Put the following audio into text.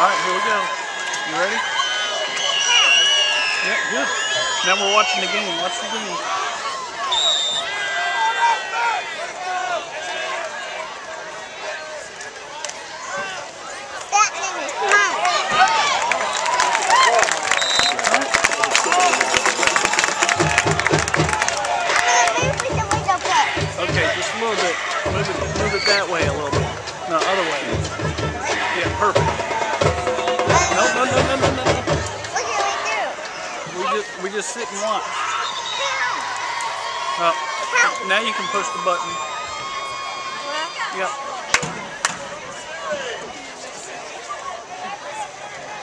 All right, here we go. You ready? Yeah, good. Now we're watching the game. Watch the game. Move it, move it that way a little bit. No, other way. Yeah, perfect. No, no, no, no. What do we do? We just we just sit and watch. Uh, now you can push the button. Yep.